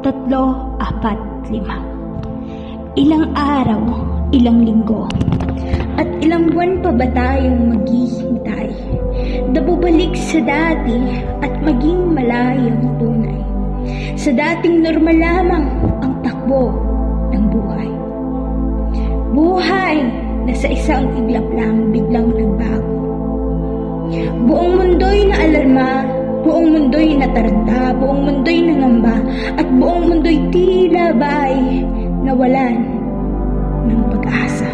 tatlo, apat, lima. Ilang araw, ilang linggo, at ilang buwan pa ba tayong maghihintay na bubalik sa dati at maging malayang tunay? Sa dating normal lamang ang takbo ng buhay. Buhay na sa isang iglap lang biglang nagbago. Buong buong nataranta, buong mundo'y nangamba, at buong mundo'y tila ba'y nawalan ng pag-asa.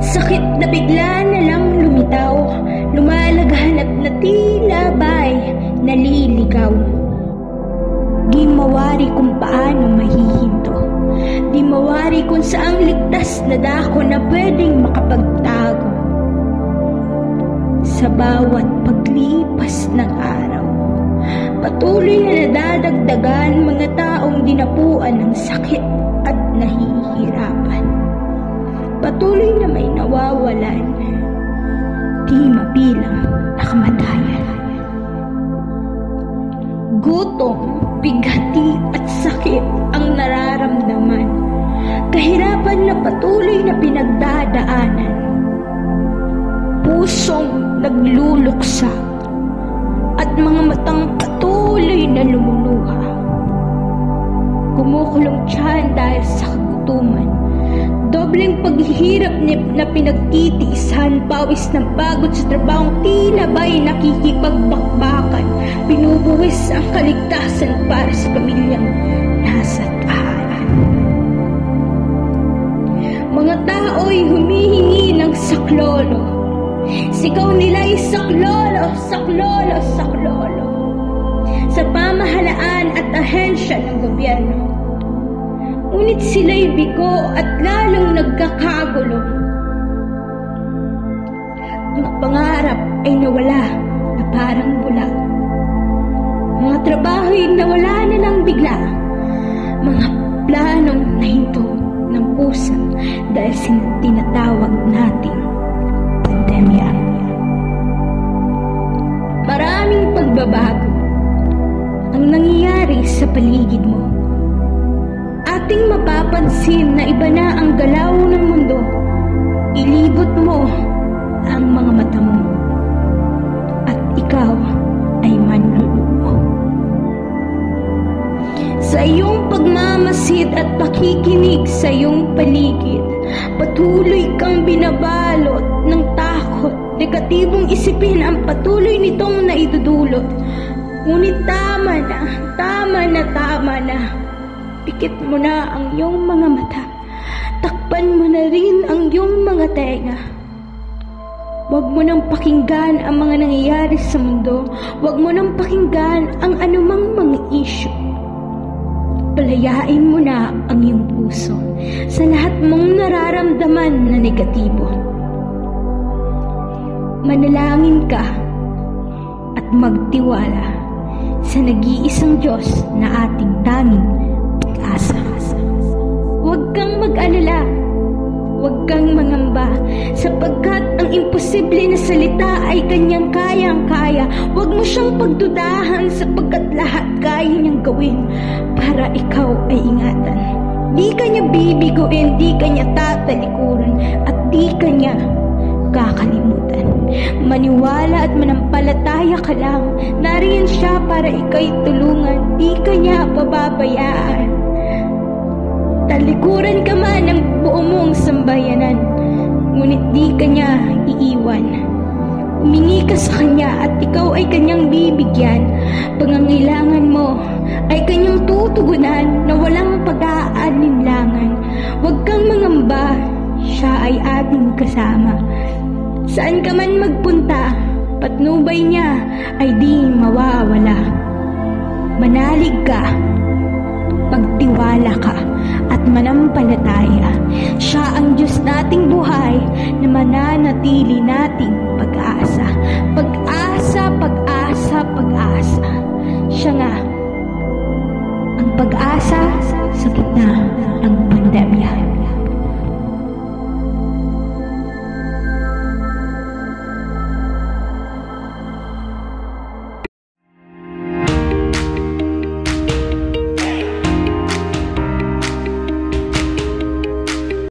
Sakit na bigla na lang lumitaw, lumalaghanap na tila ba'y naliligaw. Di mawari kung paano mahihinto. Di mawari kung saang ligtas na dako na pwedeng makapagtago. Sa bawat araw, patuloy na nadadagdagan mga taong dinapuan ng sakit at nahihirapan. Patuloy na may nawawalan, di mabilang na kamatayan. Gutom, bighati at sakit ang nararamdaman. Kahirapan na patuloy na pinagdadaanan. Pusong nagluluksa at mga matang Kumukulong tiyan dahil sa kagutuman. Dobleng paghihirap na pinagtitiisan, pawis ng pagod sa trabahong tila ba'y nakikipagbakbakan. Binubuwis ang kaligtasan para sa pamilyang nasa tahanan. Mga tao'y humihingi ng saklolo. Sigaw nila'y saklolo, saklolo, saklolo. Sa pamahalaan at ahensya ng gobyerno. Ngunit sila'y bigo at lalong nagkakagulo. Mga pangarap ay nawala na parang bula. Mga trabaho'y nawala na ng bigla. Mga planong nahinto ng pusa dahil tinatawag nating pandemya. Maraming pagbabago mapapansin na iba na ang galaw ng mundo. Ilibot mo ang mga mata mo. At ikaw ay manlulumo. Sa iyong pagmamasid at pakikinig sa iyong paligid, patuloy kang binabalot ng takot. Negatibong isipin ang patuloy nitong naidudulot. Ngunit tama na, tama na, tama na. Pikit mo na ang iyong mga mata. Takpan mo na rin ang iyong mga tenga. Huwag mo nang pakinggan ang mga nangyayari sa mundo. Huwag mo nang pakinggan ang anumang mga issue. Palayain mo na ang iyong puso sa lahat mong nararamdaman na negatibo. Manalangin ka at magtiwala sa nag-iisang Diyos na ating tanging. Huwag kang mag-alala. Huwag kang mangamba sapagkat ang imposible na salita ay kanyang kayang-kaya. Huwag mo siyang pagdudahan sapagkat lahat kaya niyang gawin para ikaw ay ingatan. Di kanya bibiguin, di kanya tatalikuran, at di kanya kakalimutan. Maniwala at manampalataya ka lang. Nariyan siya para ikaw'y tulungan. Di kanya pababayaan. Talikuran ka man ng buo mong sambayanan, ngunit di kanya iiwan. Umingi ka sa kanya at ikaw ay kanyang bibigyan. Pangangailangan mo ay kanyang tutugunan na walang pag-aalinlangan. Huwag kang mangamba, siya ay ating kasama. Saan ka man magpunta, patnubay niya ay di mawawala. Manalig ka, pagtiwala ka, at manampalataya. Siya ang Diyos nating buhay na mananatili nating pag-asa. Pag-asa, pag-asa, pag-asa. Siya nga, ang pag-asa sa gitna ng pandemya.